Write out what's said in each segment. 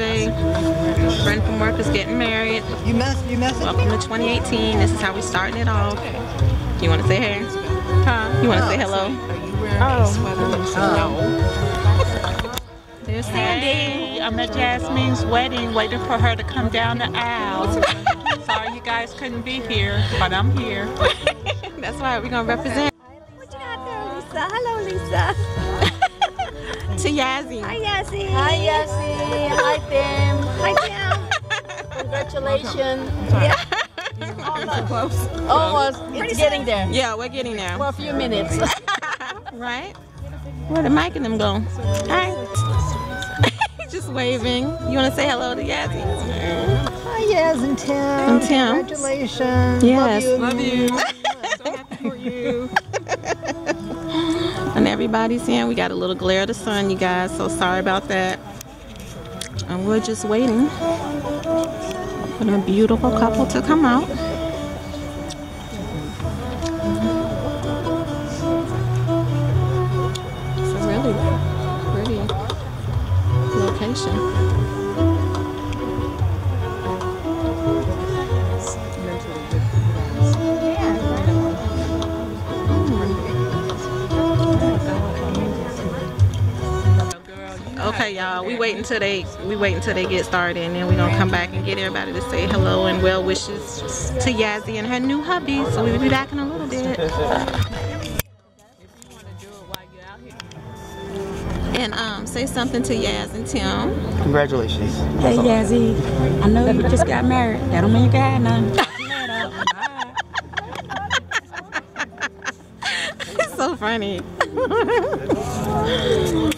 at a wedding today. Friend from work is getting married. You mess, you mess Welcome to 2018. This is how we starting it off. You want to say hey? Huh? You want to say hello? So are you wearing Oh. There's Sandy. Hey, I'm at Jasmine's wedding, waiting for her to come down the aisle. Sorry you guys couldn't be here, but I'm here. That's why We're gonna represent What you got there, Lisa? Hello, Lisa. to Yazzie. Hi, Yazzie. Hi, Yazzie. Hi, Tim. Hi, Tim. Congratulations. Yeah. Almost. It's getting there. Yeah, we're getting there. For a few minutes. Right? Where the mic and them go? Hi. Just waving. You want to say hello to Yazzie? Hi, Yaz and Tim. And Tim. Congratulations. Yes. Love you. So happy for you. And everybody's here. We got a little glare of the sun, you guys. So sorry about that. And we're just waiting for the beautiful couple to come out. Okay, y'all. We wait until they we wait until they get started, and then we're gonna come back and get everybody to say hello and well wishes to Yazzie and her new hubby. So we'll be back in a little bit. And um, say something to Yaz and Tim. Congratulations. Hey Yazzie, I know you just got married. That don't mean you got none. It's so funny.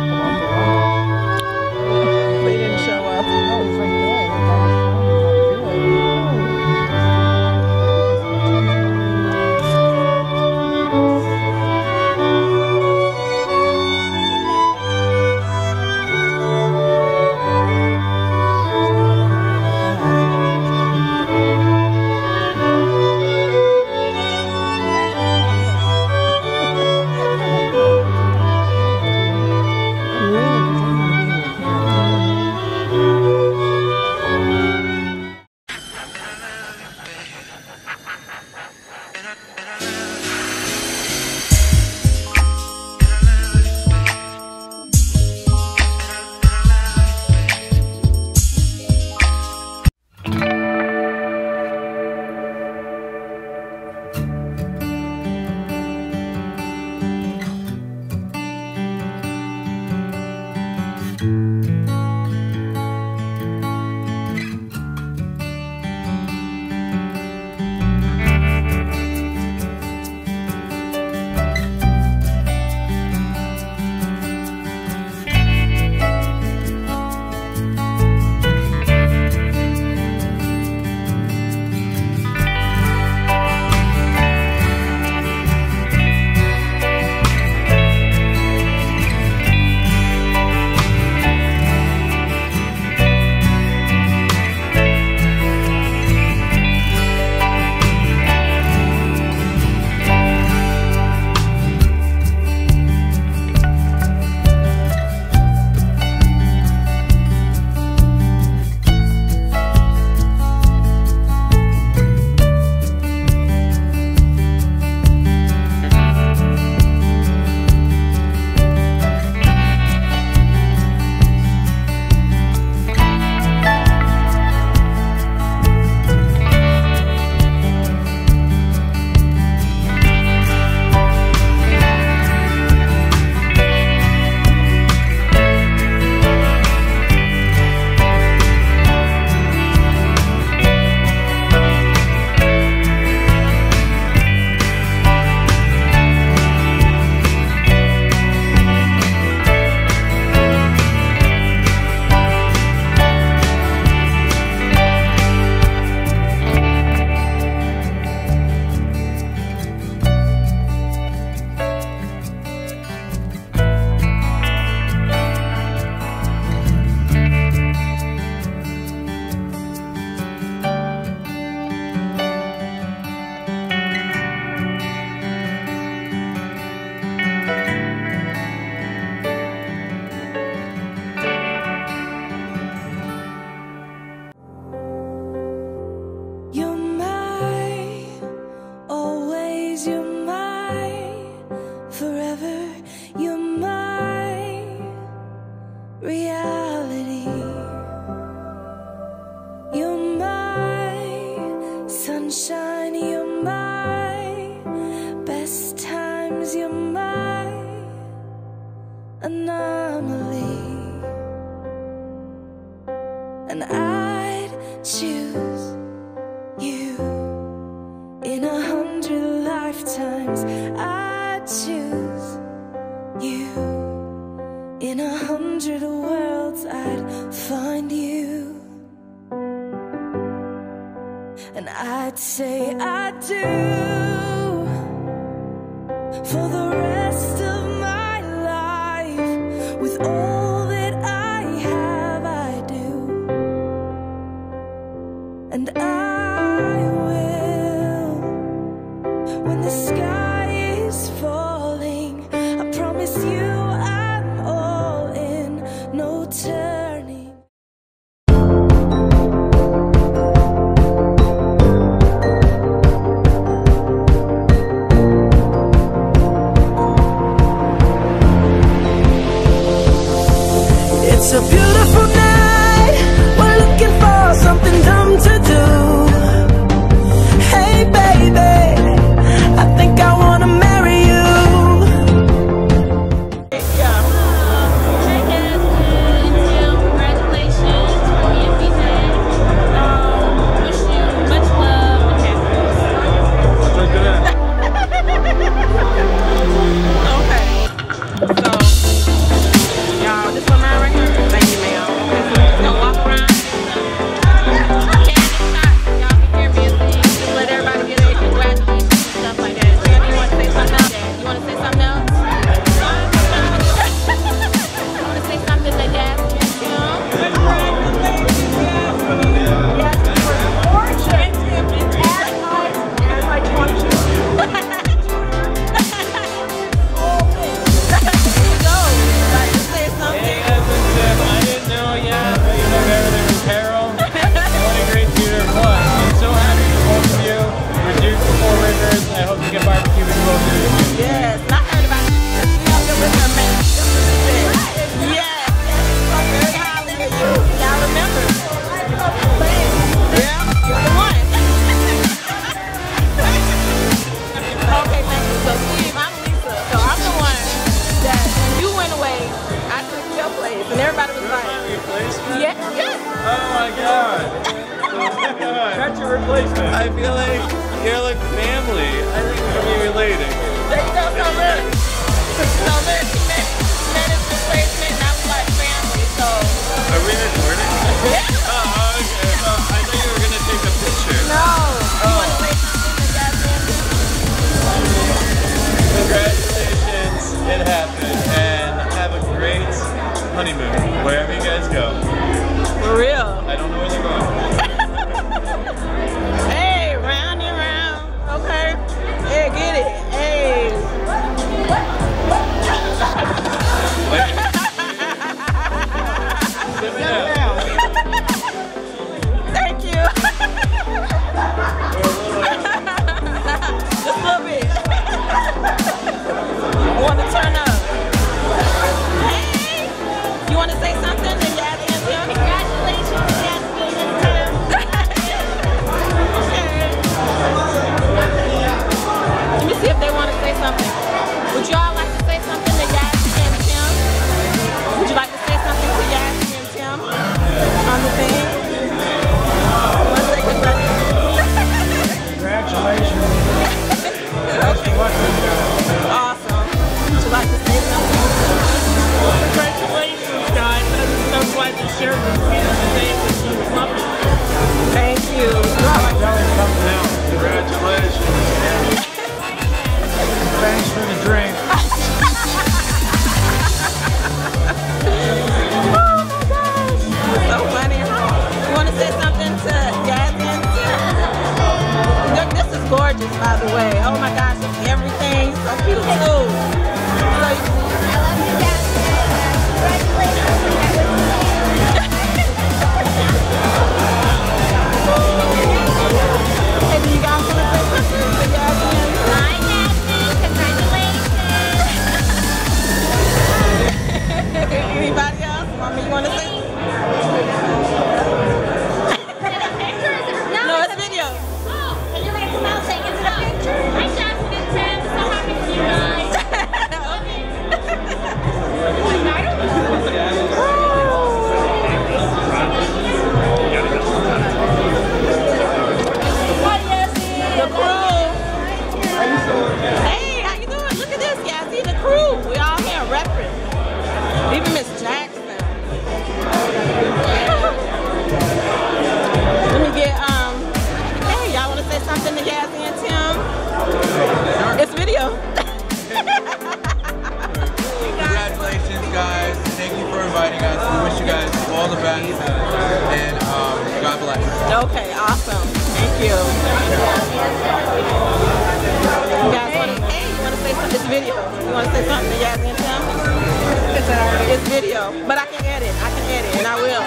Video, but I can edit. I can edit, and I will.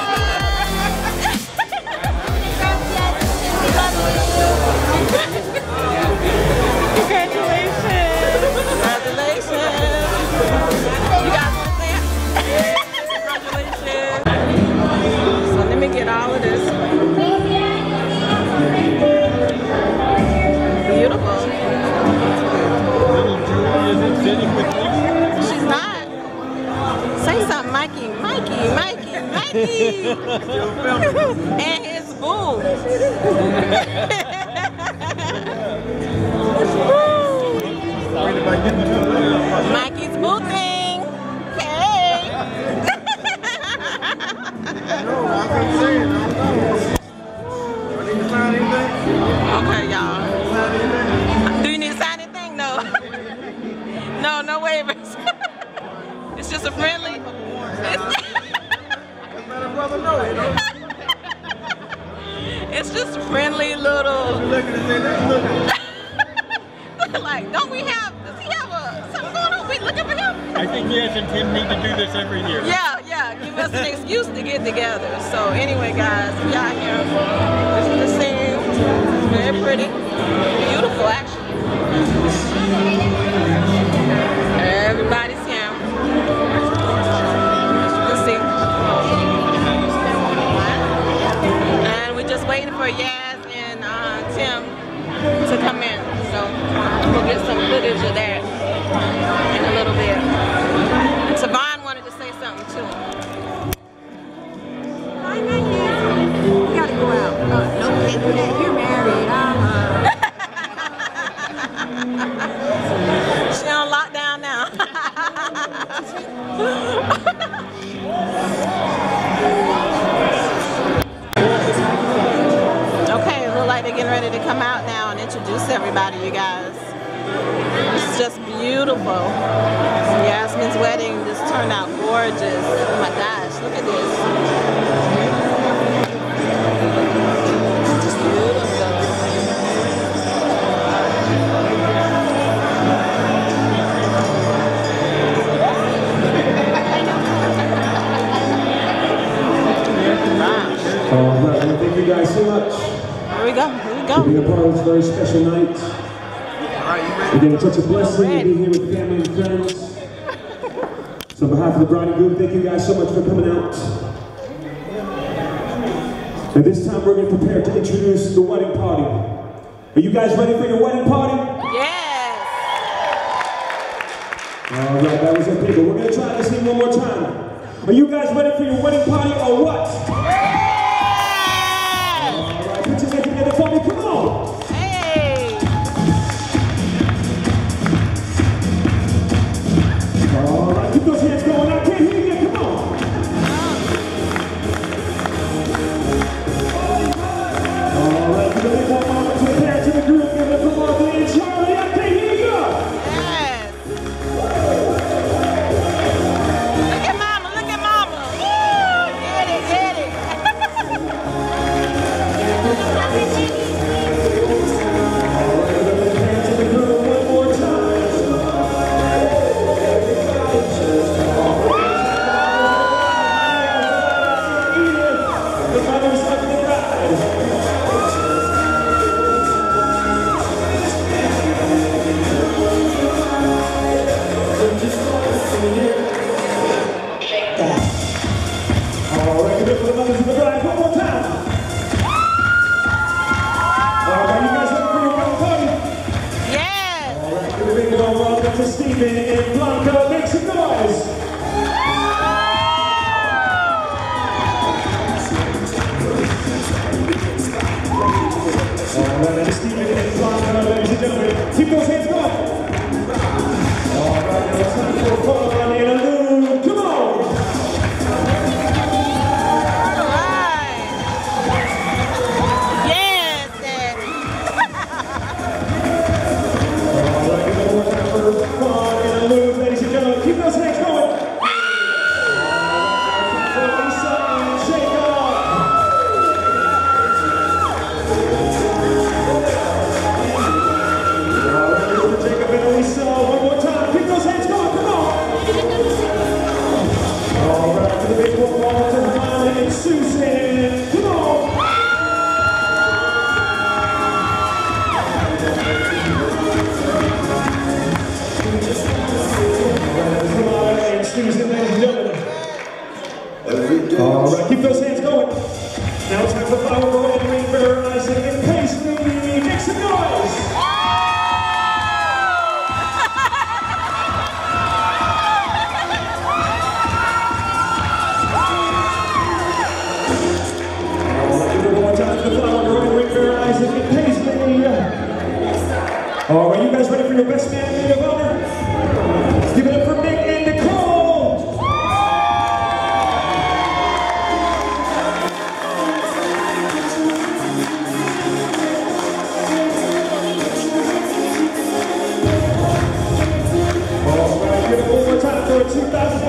Congratulations. Congratulations. You guys want to? Congratulations. So let me get all of this. Beautiful. Mikey, Mikey, and his boo. Mikey's boo thing. Hey. Okay, y'all. Do you need to sign anything? No. no, no waivers. it's just a friendly. It's, it's just a friendly little. like, don't we have? Does he have a something going on? We looking for him? I think and Tim need to do this every year. Yeah, yeah. Give us an excuse to get together. So anyway, guys, we out here. This is the scene. Very pretty. Beautiful, actually. Everybody's waiting for Yaz and uh, Tim to come in. So we'll get some footage of that All right, well, thank you guys so much Here we go. Here we for go. being a part of this very special night. Again, it's such a blessing to be here with family and friends. So on behalf of the bride and groom, thank you guys so much for coming out. And this time we're going to prepare to introduce the wedding party. Are you guys ready for your wedding party? Yes. All right, that was okay, but we're going to try this thing one more time. Are you guys ready for your wedding party or what? Keep those hands going. All right, now it's time for time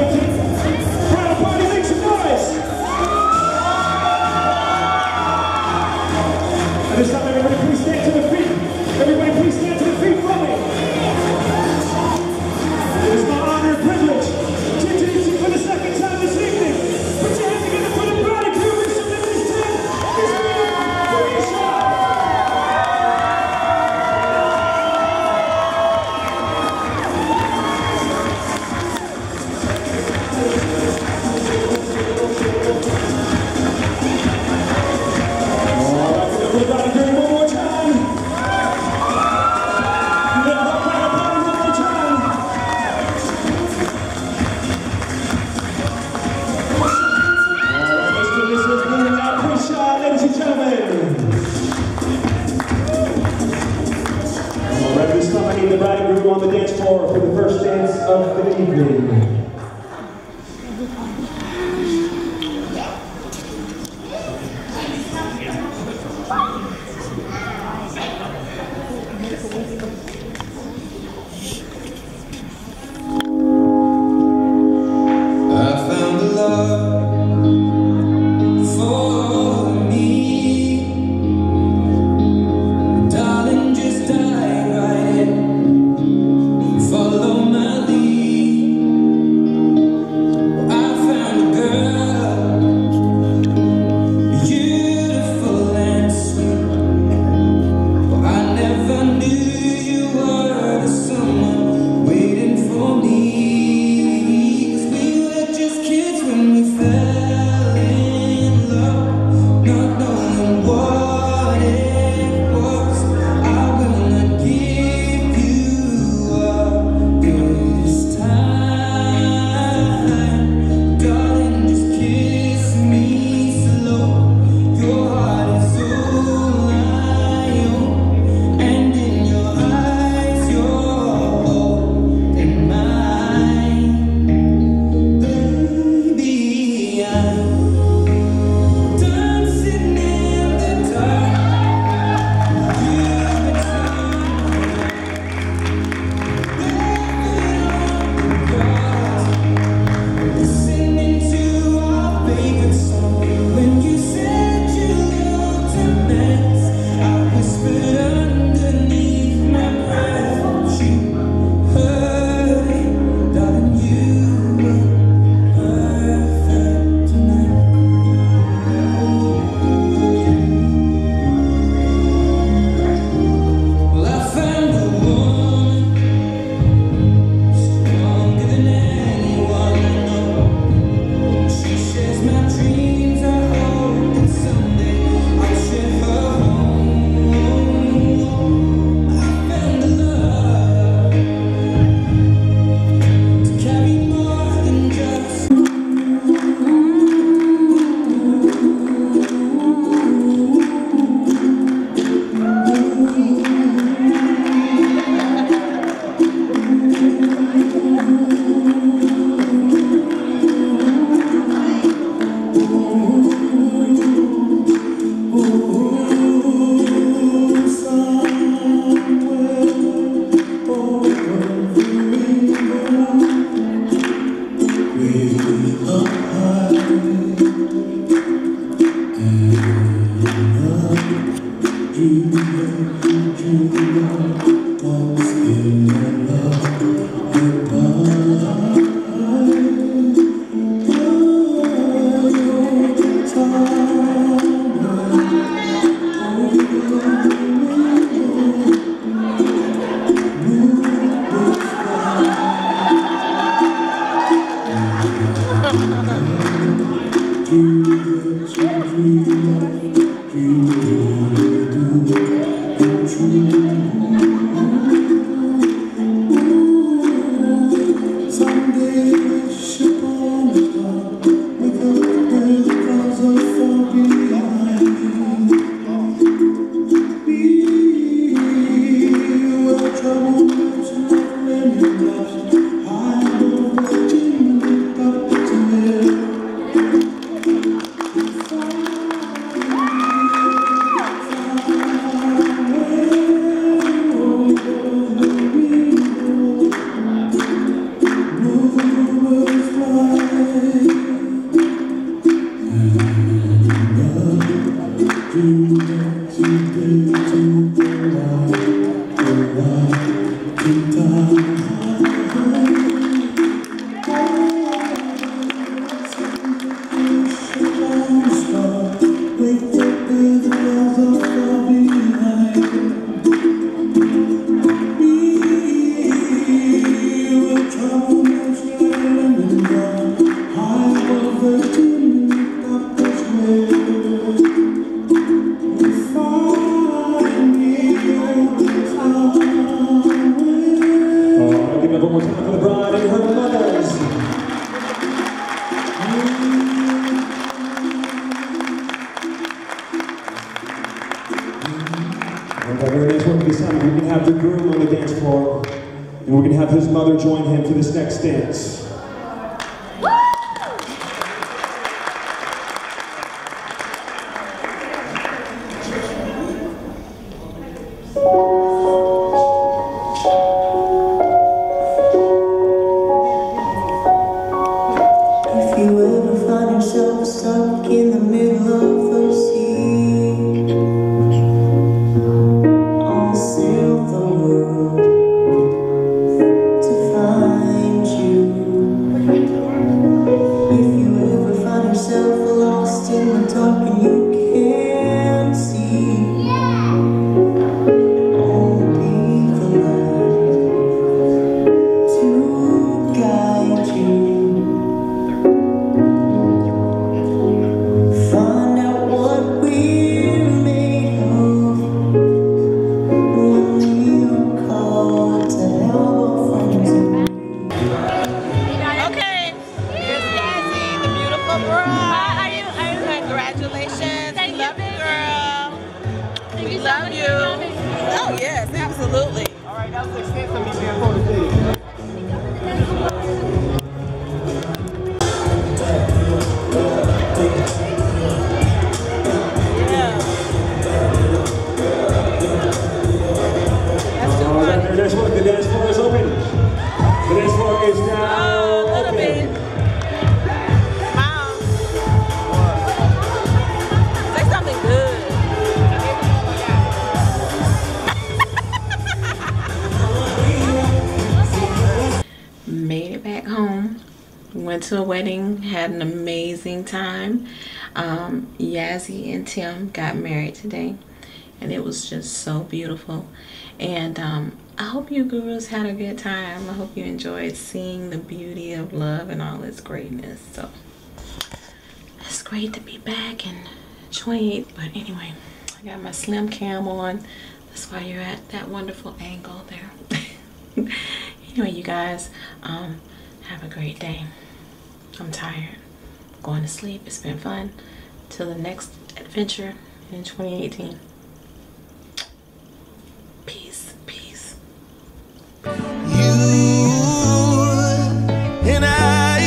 We're going to have the groom on the dance floor, and we're going to have his mother join him for this next dance. To a wedding, had an amazing time. Um, Yazzie and Tim got married today, and it was just so beautiful. And um, I hope you gurus had a good time. I hope you enjoyed seeing the beauty of love and all its greatness. So it's great to be back in 28. But anyway, I got my slim cam on. That's why you're at that wonderful angle there. anyway, you guys, um, have a great day. I'm tired. Going to sleep. It's been fun. Till the next adventure in 2018. Peace. Peace. You and I,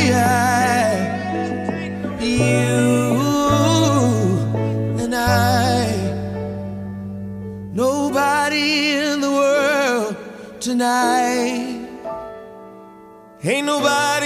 you and I. Nobody in the world tonight. Ain't nobody